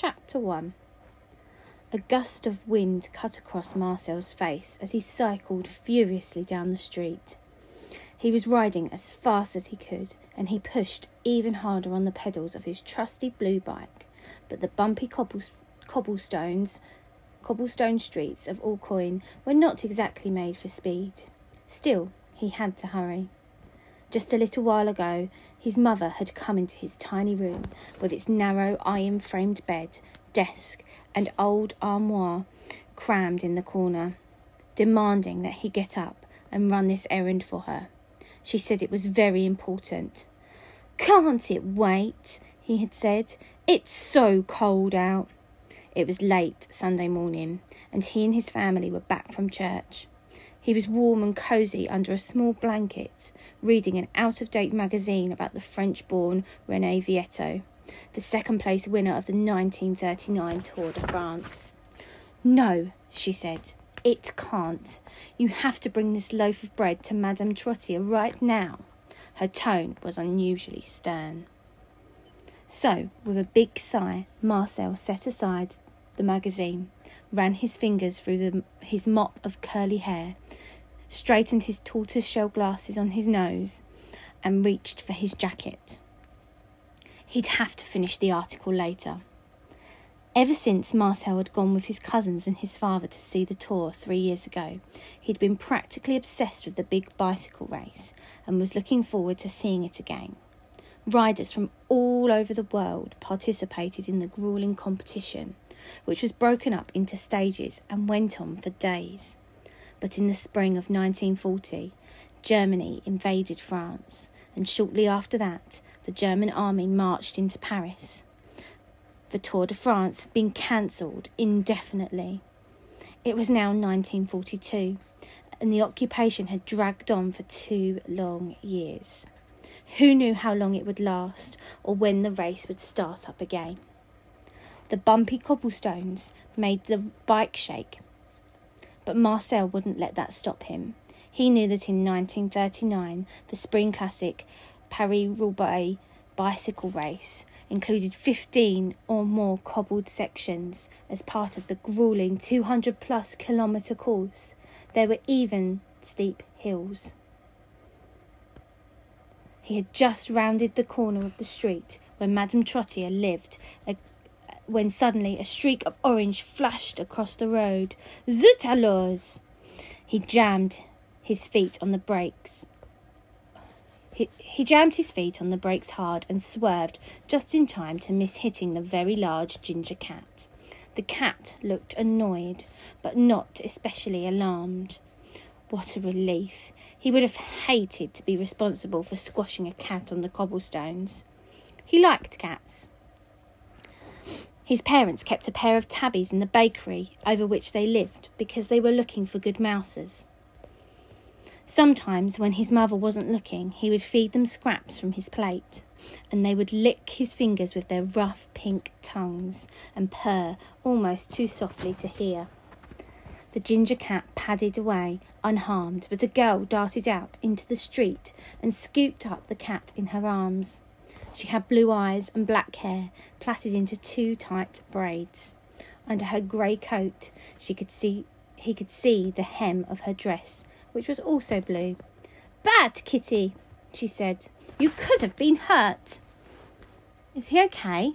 Chapter 1 A gust of wind cut across Marcel's face as he cycled furiously down the street. He was riding as fast as he could, and he pushed even harder on the pedals of his trusty blue bike, but the bumpy cobblestones, cobblestone streets of Aucoin were not exactly made for speed. Still, he had to hurry. Just a little while ago, his mother had come into his tiny room with its narrow iron framed bed, desk, and old armoire crammed in the corner, demanding that he get up and run this errand for her. She said it was very important. Can't it wait? he had said. It's so cold out. It was late Sunday morning, and he and his family were back from church. He was warm and cosy under a small blanket, reading an out of date magazine about the French born Rene Vietto, the second place winner of the 1939 Tour de France. No, she said, it can't. You have to bring this loaf of bread to Madame Trottier right now. Her tone was unusually stern. So, with a big sigh, Marcel set aside the magazine, ran his fingers through the, his mop of curly hair, straightened his tortoiseshell glasses on his nose, and reached for his jacket. He'd have to finish the article later. Ever since Marcel had gone with his cousins and his father to see the tour three years ago, he'd been practically obsessed with the big bicycle race and was looking forward to seeing it again. Riders from all over the world participated in the grueling competition, which was broken up into stages and went on for days but in the spring of 1940, Germany invaded France, and shortly after that, the German army marched into Paris. The Tour de France had been cancelled indefinitely. It was now 1942, and the occupation had dragged on for two long years. Who knew how long it would last or when the race would start up again? The bumpy cobblestones made the bike shake but Marcel wouldn't let that stop him. He knew that in 1939 the Spring Classic Paris Roubaix bicycle race included 15 or more cobbled sections as part of the grueling 200 plus kilometre course. There were even steep hills. He had just rounded the corner of the street where Madame Trottier lived, a when suddenly a streak of orange flashed across the road. Zut alors! He jammed his feet on the brakes. He, he jammed his feet on the brakes hard and swerved just in time to miss hitting the very large ginger cat. The cat looked annoyed, but not especially alarmed. What a relief! He would have hated to be responsible for squashing a cat on the cobblestones. He liked cats. His parents kept a pair of tabbies in the bakery over which they lived because they were looking for good mouses. Sometimes, when his mother wasn't looking, he would feed them scraps from his plate, and they would lick his fingers with their rough pink tongues and purr almost too softly to hear. The ginger cat padded away unharmed, but a girl darted out into the street and scooped up the cat in her arms. She had blue eyes and black hair plaited into two tight braids. Under her grey coat, she could see he could see the hem of her dress, which was also blue. Bad kitty, she said. You could have been hurt. Is he okay?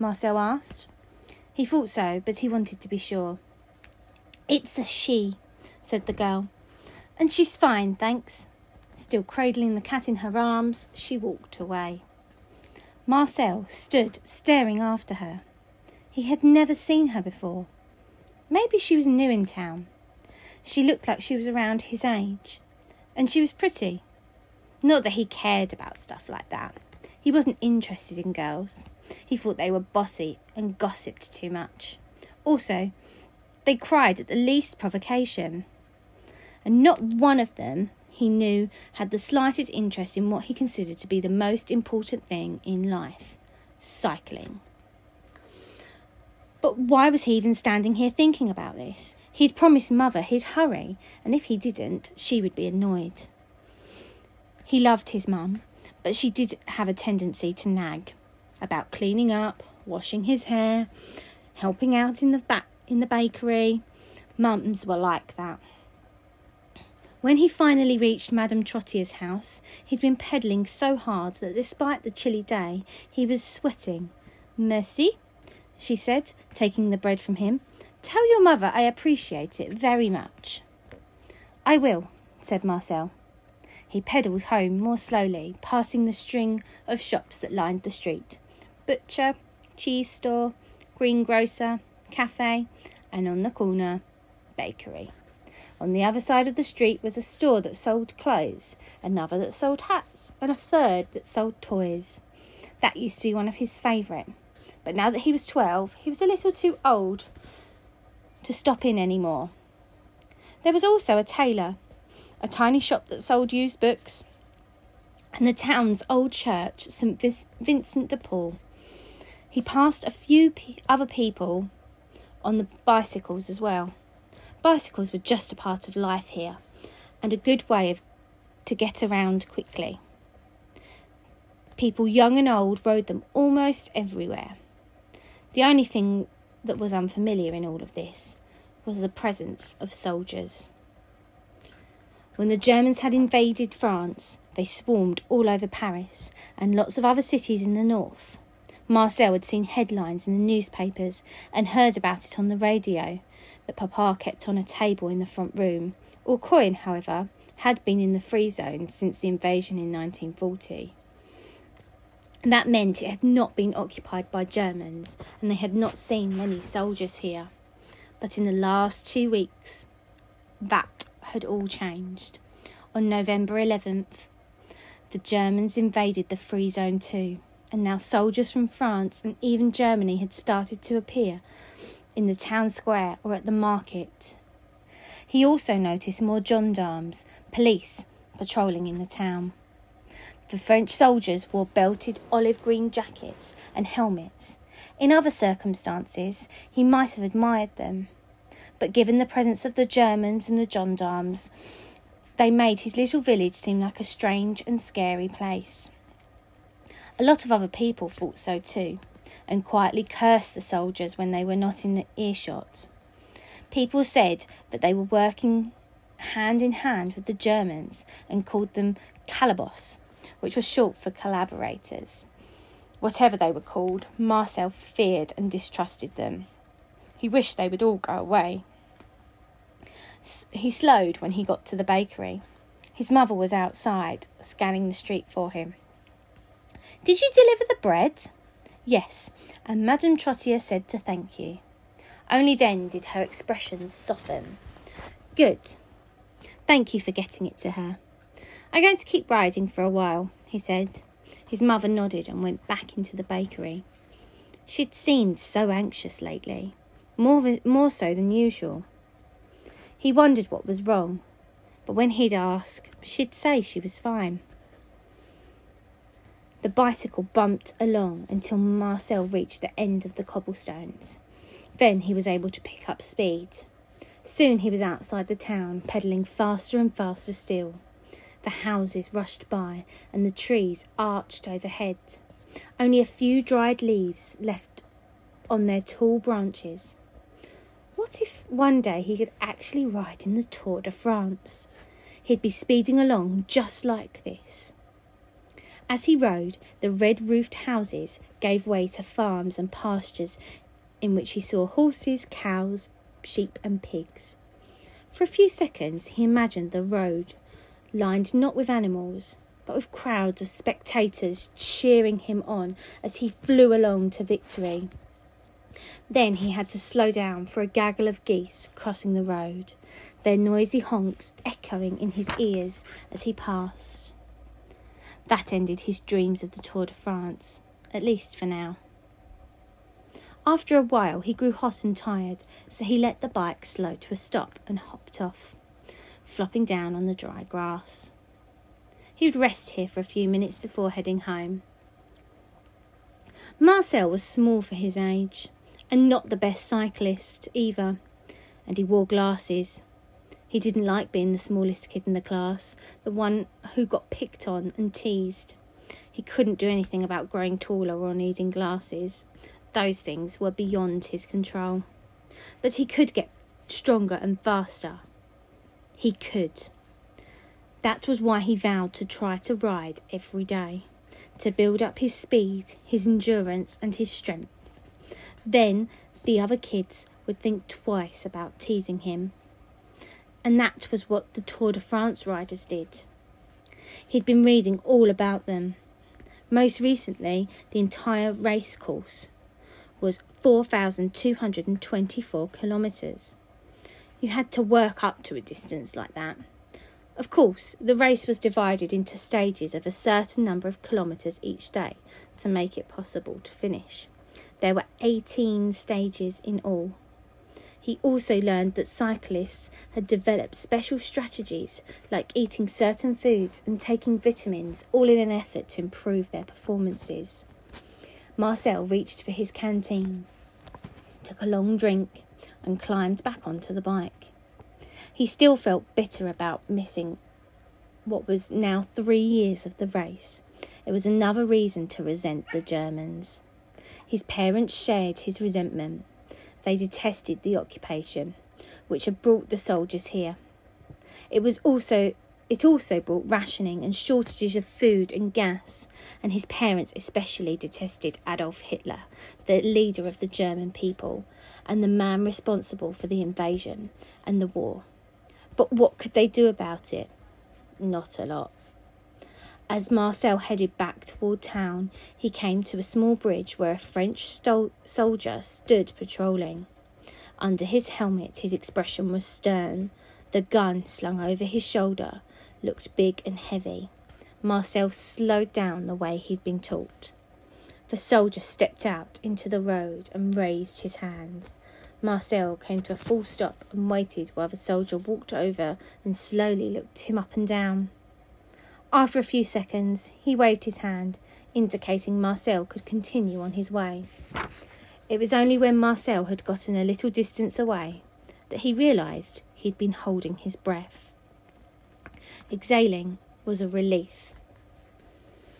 Marcel asked. He thought so, but he wanted to be sure. It's a she, said the girl. And she's fine, thanks. Still cradling the cat in her arms, she walked away. Marcel stood staring after her. He had never seen her before. Maybe she was new in town. She looked like she was around his age. And she was pretty. Not that he cared about stuff like that. He wasn't interested in girls. He thought they were bossy and gossiped too much. Also, they cried at the least provocation. And not one of them he knew had the slightest interest in what he considered to be the most important thing in life cycling. But why was he even standing here thinking about this? He'd promised Mother he'd hurry, and if he didn't, she would be annoyed. He loved his mum, but she did have a tendency to nag about cleaning up, washing his hair, helping out in the back in the bakery. Mums were like that. When he finally reached Madame Trottier's house, he'd been pedalling so hard that despite the chilly day, he was sweating. Merci, she said, taking the bread from him. Tell your mother I appreciate it very much. I will, said Marcel. He pedalled home more slowly, passing the string of shops that lined the street butcher, cheese store, greengrocer, cafe, and on the corner, bakery. On the other side of the street was a store that sold clothes, another that sold hats, and a third that sold toys. That used to be one of his favourite. But now that he was 12, he was a little too old to stop in any more. There was also a tailor, a tiny shop that sold used books, and the town's old church, St. Vincent de Paul. He passed a few other people on the bicycles as well. Bicycles were just a part of life here and a good way of, to get around quickly. People young and old rode them almost everywhere. The only thing that was unfamiliar in all of this was the presence of soldiers. When the Germans had invaded France, they swarmed all over Paris and lots of other cities in the north. Marcel had seen headlines in the newspapers and heard about it on the radio, that Papa kept on a table in the front room. Aucoin, however, had been in the free zone since the invasion in 1940. That meant it had not been occupied by Germans, and they had not seen many soldiers here. But in the last two weeks, that had all changed. On November 11th, the Germans invaded the free zone too, and now soldiers from France and even Germany had started to appear in the town square or at the market. He also noticed more gendarmes, police, patrolling in the town. The French soldiers wore belted olive green jackets and helmets. In other circumstances, he might have admired them, but given the presence of the Germans and the gendarmes, they made his little village seem like a strange and scary place. A lot of other people thought so too and quietly cursed the soldiers when they were not in earshot. People said that they were working hand in hand with the Germans and called them collabos, which was short for collaborators. Whatever they were called, Marcel feared and distrusted them. He wished they would all go away. He slowed when he got to the bakery. His mother was outside, scanning the street for him. Did you deliver the bread? Yes, and Madame Trottier said to thank you. Only then did her expressions soften. Good. Thank you for getting it to her. I'm going to keep riding for a while, he said. His mother nodded and went back into the bakery. She'd seemed so anxious lately, more, more so than usual. He wondered what was wrong, but when he'd ask, she'd say she was fine. The bicycle bumped along until Marcel reached the end of the cobblestones. Then he was able to pick up speed. Soon he was outside the town, pedalling faster and faster still. The houses rushed by and the trees arched overhead. Only a few dried leaves left on their tall branches. What if one day he could actually ride in the Tour de France? He'd be speeding along just like this. As he rode, the red roofed houses gave way to farms and pastures in which he saw horses, cows, sheep, and pigs. For a few seconds, he imagined the road lined not with animals, but with crowds of spectators cheering him on as he flew along to victory. Then he had to slow down for a gaggle of geese crossing the road, their noisy honks echoing in his ears as he passed. That ended his dreams of the Tour de France, at least for now. After a while, he grew hot and tired, so he let the bike slow to a stop and hopped off, flopping down on the dry grass. He would rest here for a few minutes before heading home. Marcel was small for his age, and not the best cyclist either, and he wore glasses, he didn't like being the smallest kid in the class, the one who got picked on and teased. He couldn't do anything about growing taller or needing glasses. Those things were beyond his control. But he could get stronger and faster. He could. That was why he vowed to try to ride every day, to build up his speed, his endurance, and his strength. Then the other kids would think twice about teasing him. And that was what the Tour de France riders did. He'd been reading all about them. Most recently, the entire race course was 4,224 kilometres. You had to work up to a distance like that. Of course, the race was divided into stages of a certain number of kilometres each day to make it possible to finish. There were 18 stages in all. He also learned that cyclists had developed special strategies like eating certain foods and taking vitamins, all in an effort to improve their performances. Marcel reached for his canteen, took a long drink, and climbed back onto the bike. He still felt bitter about missing what was now three years of the race. It was another reason to resent the Germans. His parents shared his resentment. They detested the occupation, which had brought the soldiers here. It was also it also brought rationing and shortages of food and gas, and his parents especially detested Adolf Hitler, the leader of the German people, and the man responsible for the invasion and the war. But what could they do about it? Not a lot. As Marcel headed back toward town, he came to a small bridge where a French soldier stood patrolling. Under his helmet, his expression was stern. The gun slung over his shoulder looked big and heavy. Marcel slowed down the way he'd been taught. The soldier stepped out into the road and raised his hand. Marcel came to a full stop and waited while the soldier walked over and slowly looked him up and down. After a few seconds, he waved his hand, indicating Marcel could continue on his way. It was only when Marcel had gotten a little distance away that he realised he'd been holding his breath. Exhaling was a relief.